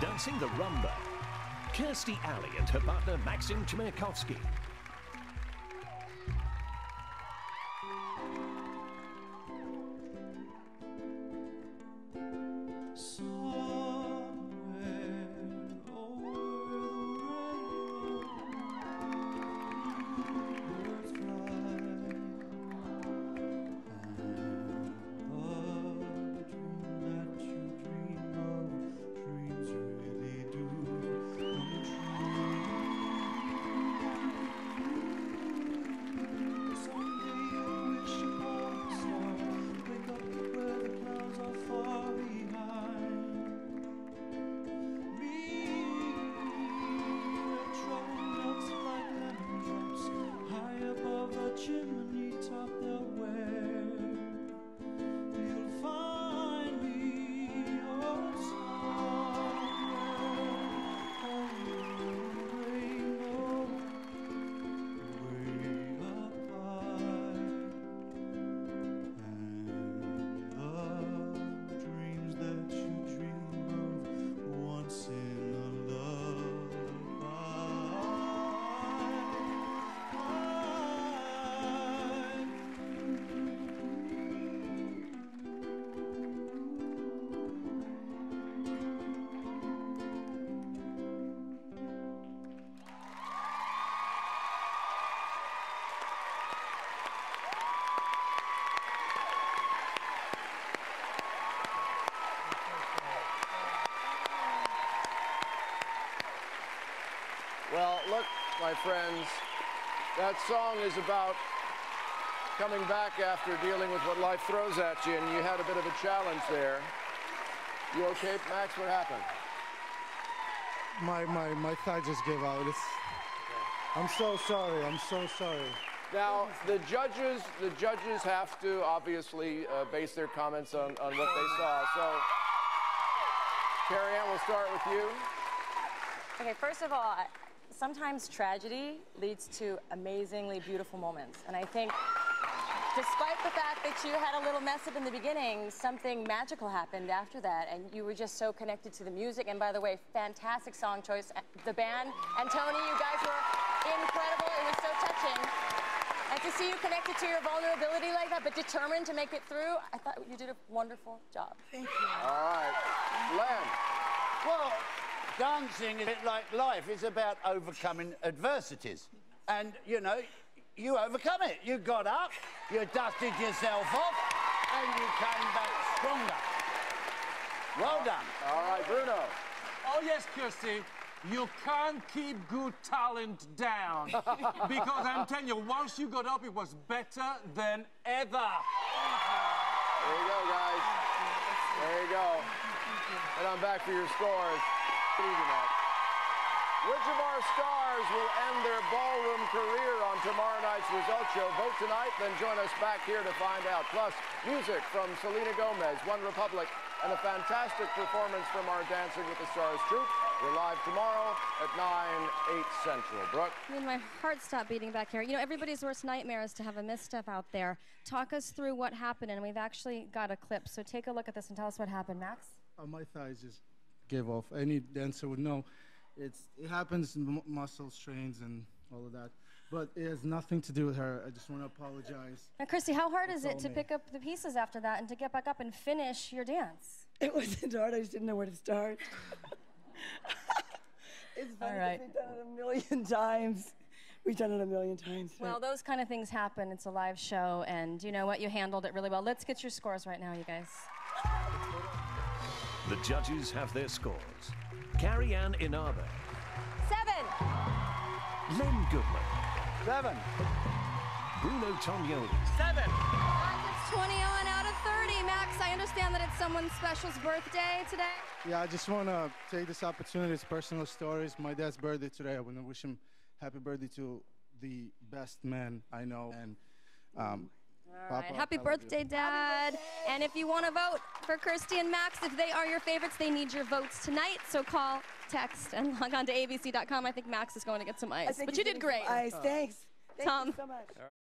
Dancing the rumba, Kirstie Alley and her partner Maksim Chmerkovskiy. Well, look, my friends, that song is about coming back after dealing with what life throws at you, and you had a bit of a challenge there. You okay, Maks? What happened? My my my thigh just gave out. It's, I'm so sorry. I'm so sorry. Now, the judges, the judges have to obviously uh, base their comments on, on what they saw. So, Carrie Ann, we'll start with you. Okay, first of all, sometimes tragedy leads to amazingly beautiful moments. And I think, despite the fact that you had a little mess up in the beginning, something magical happened after that. And you were just so connected to the music. And by the way, fantastic song choice. The band and Tony, you guys were incredible. It was so touching. And to see you connected to your vulnerability like that, but determined to make it through, I thought you did a wonderful job. Thank you. All right, Len. Well, dancing is a bit like life. It's about overcoming adversities. And, you know, you overcome it. You got up, you dusted yourself off, and you came back stronger. Well done. All right, Bruno. Oh, yes, Kirstie. You can't keep good talent down. because I'm telling you, once you got up, it was better than ever. There you go, guys. There you go. And I'm back for your scores. Good evening, Matt. Which of our stars will end their ballroom career on tomorrow night's result show? Vote tonight, then join us back here to find out. Plus, music from Selena Gomez, One Republic, and a fantastic performance from our Dancing with the Stars troupe. We're live tomorrow at 9, 8 Central. Brooke? I mean, my heart stopped beating back here. You know, everybody's worst nightmare is to have a misstep out there. Talk us through what happened, and we've actually got a clip. So take a look at this and tell us what happened, Maks. Uh, my thighs just gave off. Any dancer would know. It's it happens in m- muscle strains and all of that, but it has nothing to do with her. I just want to apologize. Now, Kirstie, how hard is it to me. pick up the pieces after that and to get back up and finish your dance? It wasn't hard. I just didn't know where to start. it's funny. 'cause right. We've done it a million times. We've done it a million times. Well, those kind of things happen. It's a live show, and you know what? You handled it really well. Let's get your scores right now, you guys. The judges have their scores. Carrie Ann Inaba, Seven. Len Goodman, Seven. Bruno Tonioli, It's 21 out of 30. Maks, I understand that it's someone special's birthday today. Yeah, I just want to take this opportunity. It's personal stories. My dad's birthday today. I want to wish him happy birthday to the best man I know. And um, All right. Happy birthday, Dad. And if you want to vote for Kirstie and Maks, if they are your favorites, they need your votes tonight. So call, text, and log on to abc.com. I think Maks is going to get some ice. But you did great. Ice. Thanks. Thank Tom. you so much.